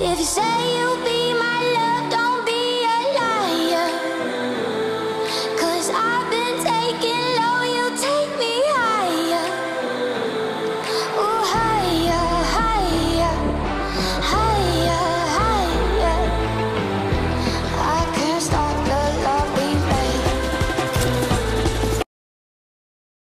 If you say you'll be my